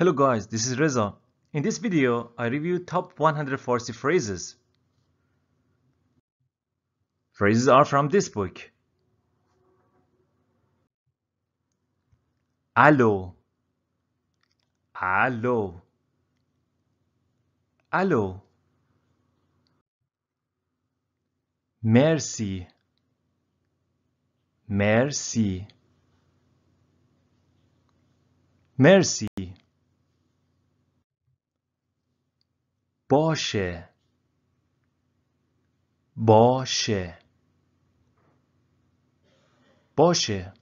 Hello guys, this is Reza. In this video, I review top 100 Farsi phrases. Phrases are from this book. Allo Allo Allo Merci. Merci. Merci باشه. باشه. باشه.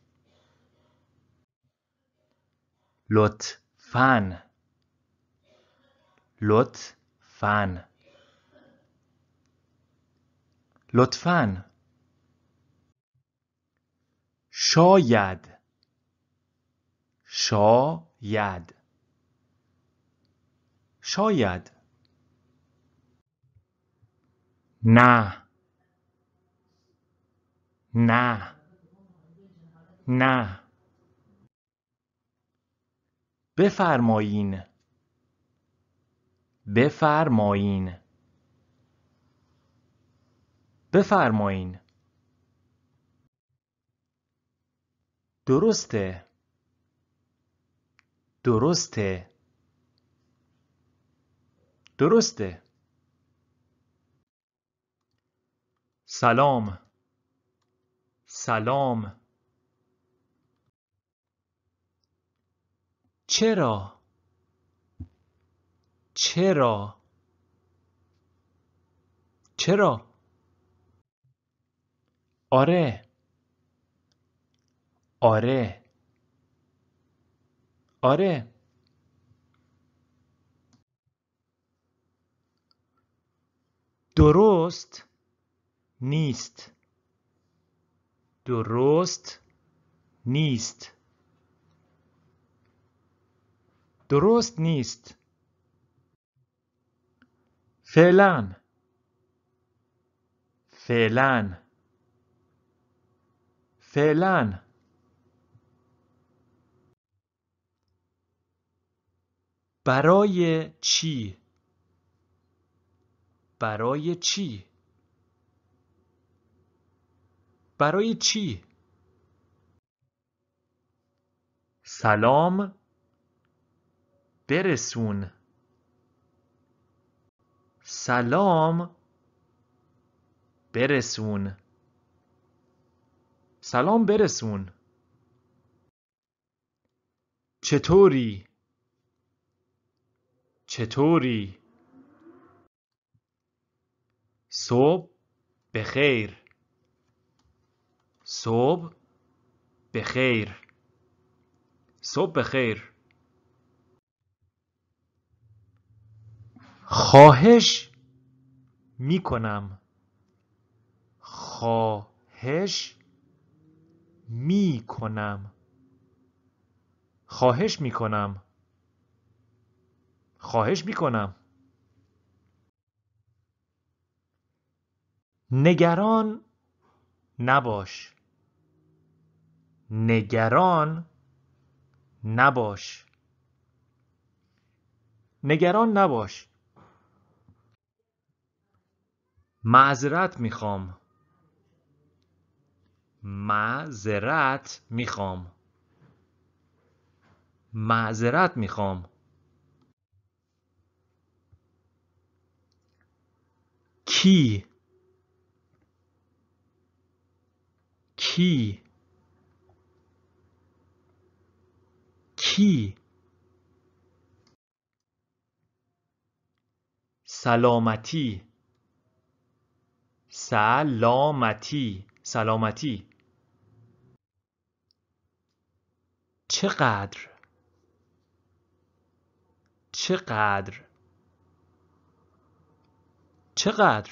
لطفاً. لطفاً. لطفاً. شاید. شاید. شاید. نه. نه. نه. بفرمایین. بفرمایین. بفرمایین. درسته. درسته. درسته. سلام. سلام. چرا؟ چرا؟ چرا؟ آره. آره. آره. درست. نیست. درست نیست. درست نیست. فعلا. فعلا. فعلا. برای چی؟ برای چی؟ برای چی؟ سلام. برسون. سلام. برسون. سلام برسون. چطوری؟ چطوری؟ صبح بخیر. صبح بخیر. صبح بخیر. خواهش می کنم خواهش می کنم خواهش می کنم خواهش می کنم نگران نباش. نگران نباش. نگران نباش. معذرت می‌خوام. معذرت می‌خوام. معذرت می‌خوام. کی؟ کی؟ کی؟ سلامتی. سلامتی. سلامتی. چقدر؟ چقدر؟ چقدر؟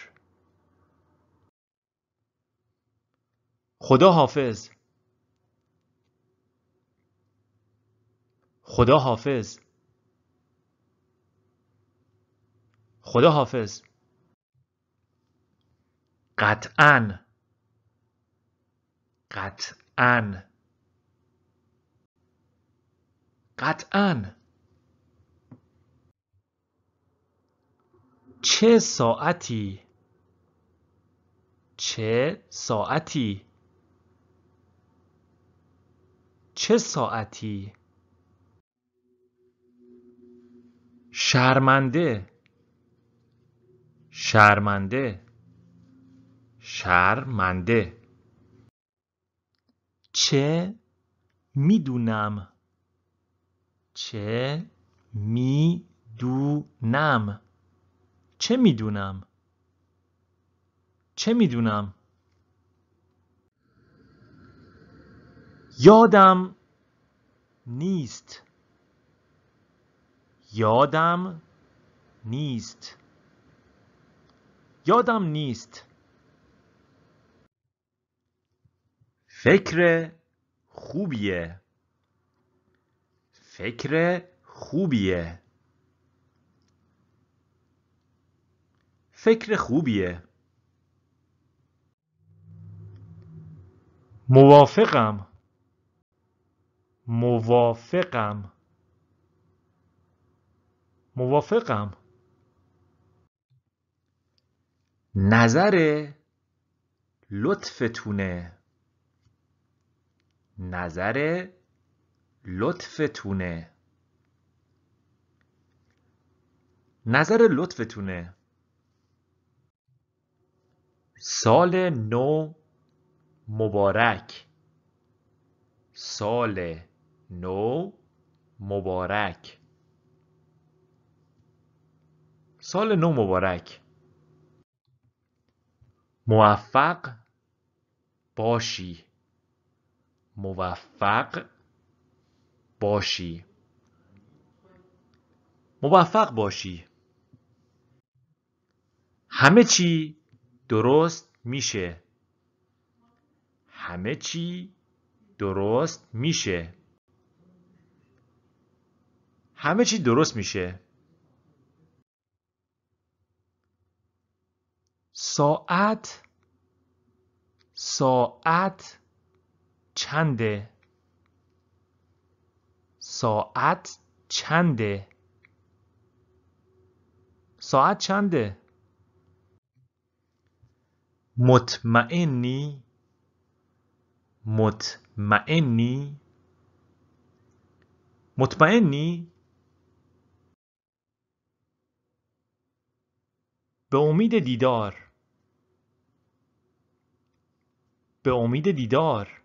خدا حافظ خدا حافظ خدا حافظ قطعا. قطعا. قطعا. چه ساعتی؟ چه ساعتی؟ چه ساعتی؟ شرمنده. شرمنده. شرمنده. چه می‌دونم؟ چه می‌دونم؟ چه می‌دونم؟ چه می‌دونم؟ یادم نیست. یادم نیست. یادم نیست. فکر خوبیه. فکر خوبیه. فکر خوبیه. موافقم. موافقم. موافقم. نظر لطفتونه. نظر لطفتونه. نظر لطفتونه. سال نو مبارک. سال نو مبارک. سال نو مبارک. موفق باشی. موفق باشی. موفق باشی. همه چی درست میشه. همه چی درست میشه. همه چی درست میشه. ساعت ساعت چنده؟ ساعت چنده؟ ساعت چنده؟ مطمئنی؟ مطمئنی؟ مطمئنی؟ به امید دیدار. به امید دیدار.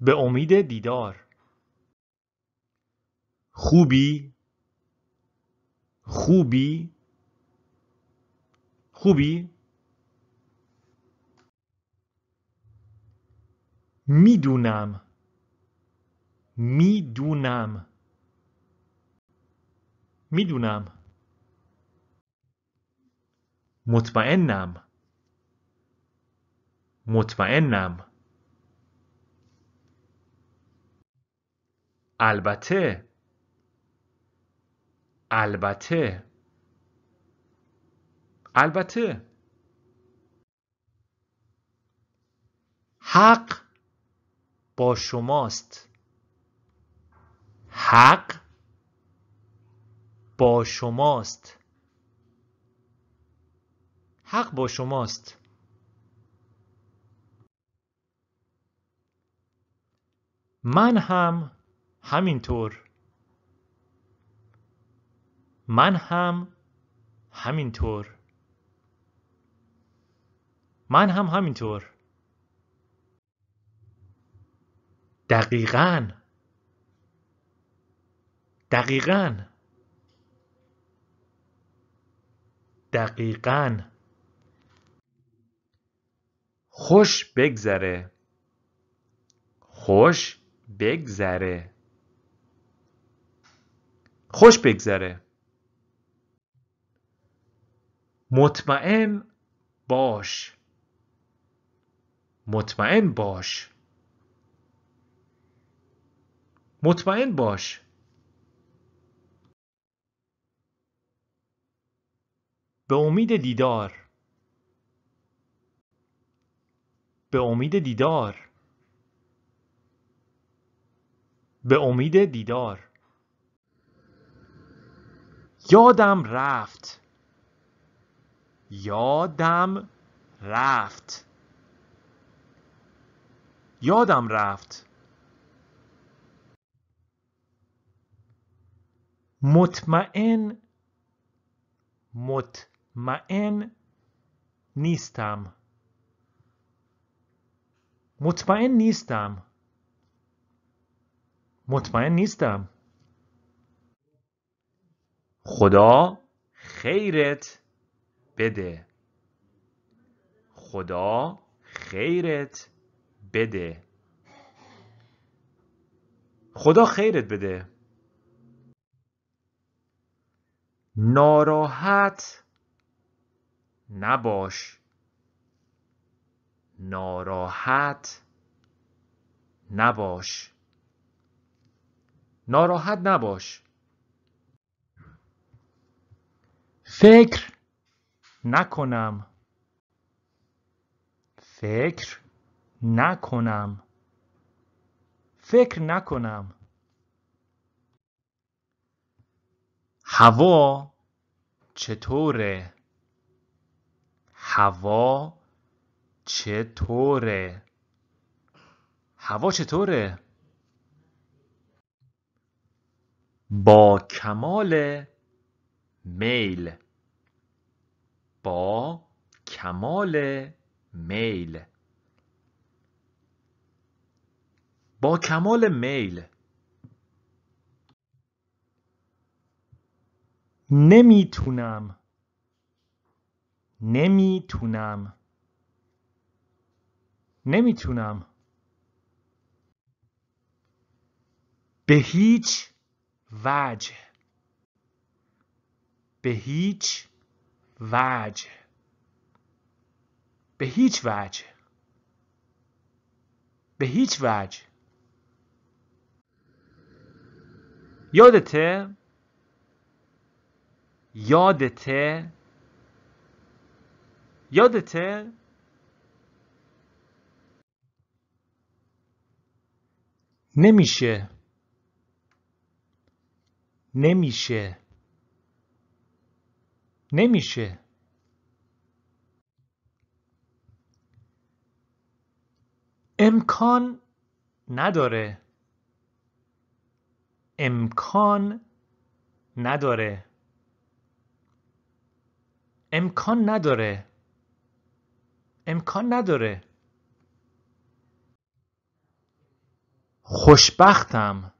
به امید دیدار. خوبی؟ خوبی؟ خوبی؟ می‌دونم. می‌دونم. می‌دونم. مطمئنم. مطمئنم. البته. البته. البته. حق با شماست. حق با شماست. حق با شماست. من هم همینطور. من هم همینطور. من هم همینطور. دقیقا. دقیقا. دقیقا. خوش بگذره. خوش بگذره. خوش بگذره. مطمئن باش. مطمئن باش. مطمئن باش. به امید دیدار. به امید دیدار. به امید دیدار. یادم رفت. یادم رفت. یادم رفت. مطمئن مطمئن نیستم. مطمئن نیستم. مطمئن نیستم. خدا خیرت بده. خدا خیرت بده. خدا خیرت بده. ناراحت نباش. ناراحت نباش. ناراحت نباش. فکر نکنم. فکر نکنم. فکر نکنم. هوا چطوره؟ هوا چطوره؟ هوا چطوره؟ با کمال میل. با کمال میل. با کمال میل. نمی‌تونم. نمی‌تونم. نمی‌تونم. به هیچ وجه. به هیچ وجه. به هیچ وجه. به هیچ وجه. یادته؟ یادته؟ یادته؟ نمیشه. نمیشه. نمیشه. امکان نداره. امکان نداره. امکان نداره. امکان نداره. خوشبختم.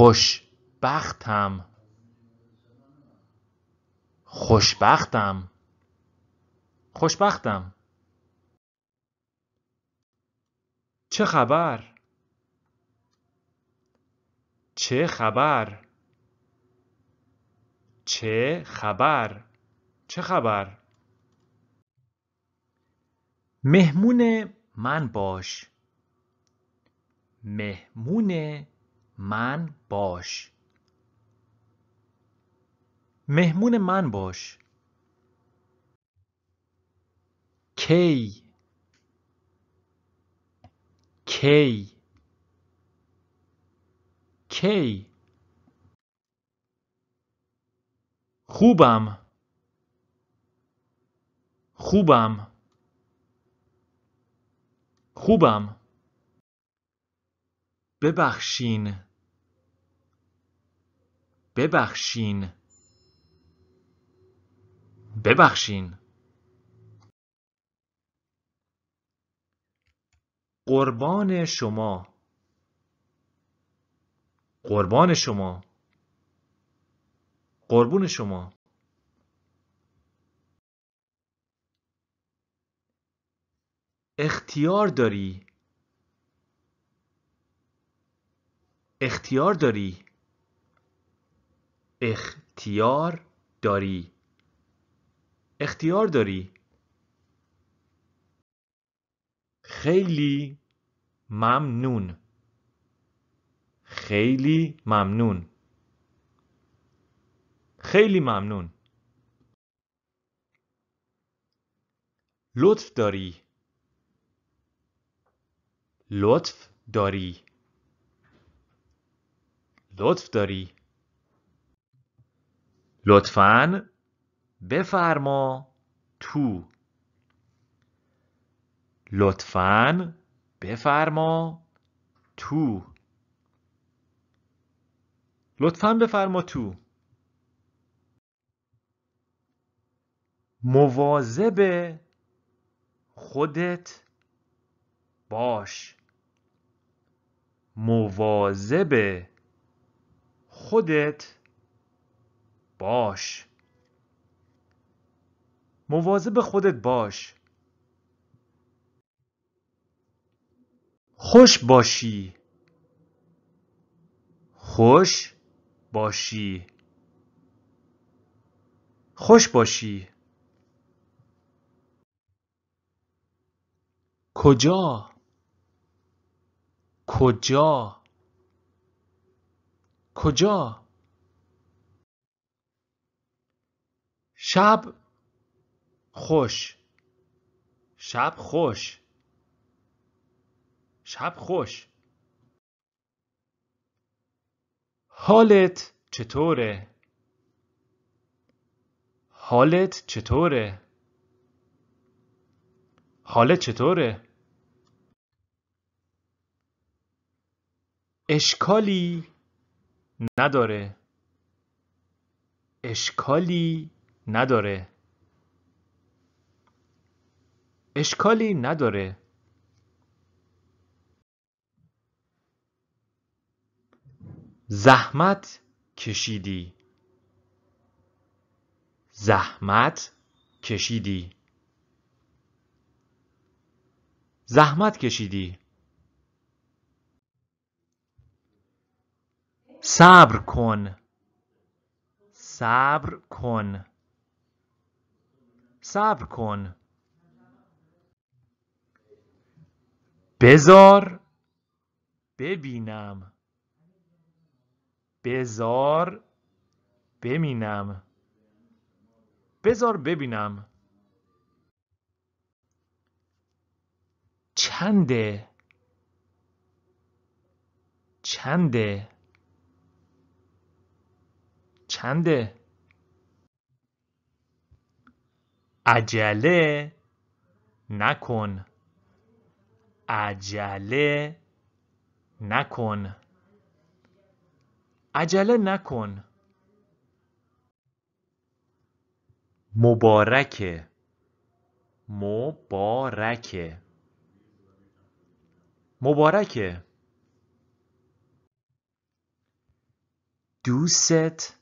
خوشبختم خوشبختم خوشبختم چه خبر؟ چه خبر؟ چه خبر؟ چه خبر؟ مهمون من باش. مهمون من باش. مهمون من باش. کی؟ کی؟ کی؟ خوبم. خوبم. خوبم. ببخشین. ببخشین. ببخشین. قربان شما. قربان شما. قربون شما. اختیار داری. اختیار داری. اختیار داری. اختیار داری. خیلی ممنون. خیلی ممنون. خیلی ممنون. لطف داری. لطف داری. لطف داری. لطفاً بفرما تو. لطفاً بفرما تو. لطفاً بفرما تو. مواظب خودت باش. مواظب خودت باش. مواظب خودت باش. خوش باشی. خوش باشی. خوش باشی. کجا؟ کجا؟ کجا؟ شب خوش. شب خوش. شب خوش. حالت چطوره؟ حالت چطوره؟ حالت چطوره؟ اشکالی نداره. اشکالی نداره. اشکالی نداره. زحمت کشیدی. زحمت کشیدی. زحمت کشیدی. صبر کن. صبر کن. صبر کن. بزار ببینم. بزار ببینم. بزار ببینم. چنده؟ چنده؟ چنده؟ عجله نکن. عجله نکن. عجله نکن. مبارکه. مبارکه. مبارکه. دوست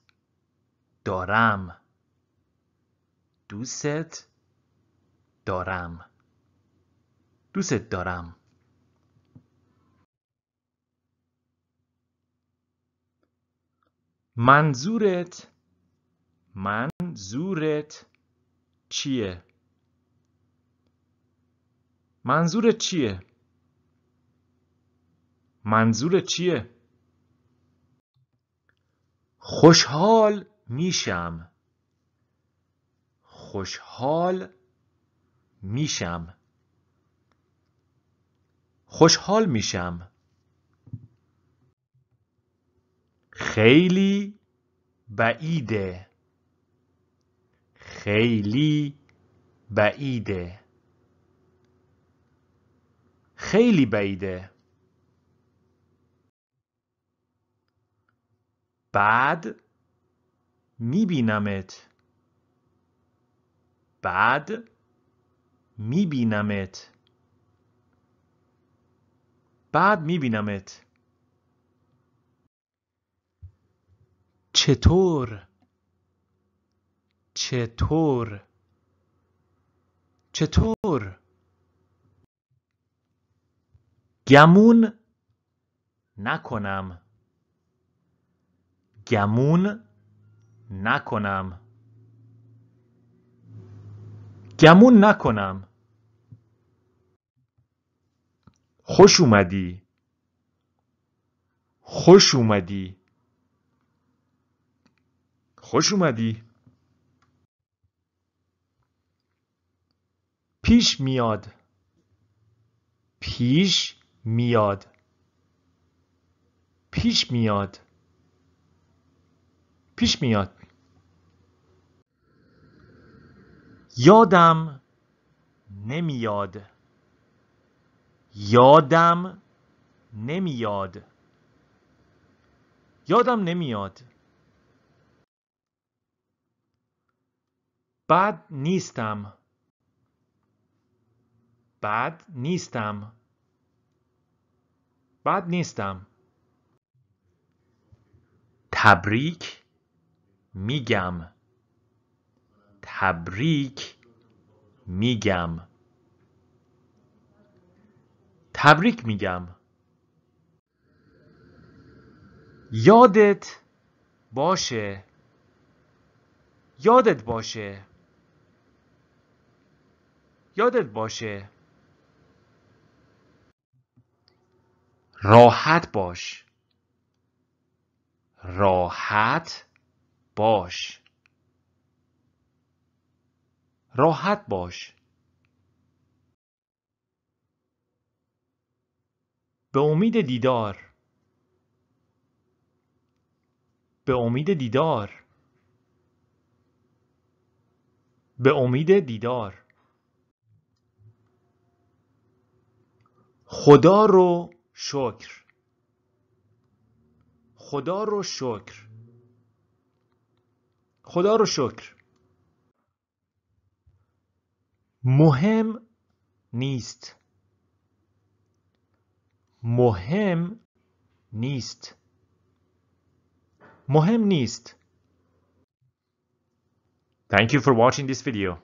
دارم. دوست دارم. دوست دارم. منظورت منظورت چیه؟ منظورت چیه؟ منظورت چیه؟ خوشحال میشم. خوشحال میشم. خوشحال میشم. خیلی بعیده. خیلی بعیده. خیلی بعیده. بعد میبینمت. بعد میبینمت. بعد میبینمت. چطور؟ چطور؟ چطور؟ گمون نکنم. گمون نکنم. گمون نکنم. خوش اومدی. خوش اومدی. خوش اومدی. پیش میاد. پیش میاد. پیش میاد. پیش میاد. یادم نمیاد. یادم نمیاد. یادم نمیاد. بد نیستم. بد نیستم. بد نیستم. تبریک میگم. تبریک میگم. تبریک میگم. یادت باشه. یادت باشه. یادت باشه. راحت باش. راحت باش. راحت باش. به امید دیدار. به امید دیدار. به امید دیدار. خدا رو شکر. خدا رو شکر. خدا رو شکر. مهم نیست مهم نیست مهم نیست Thank you for watching this video.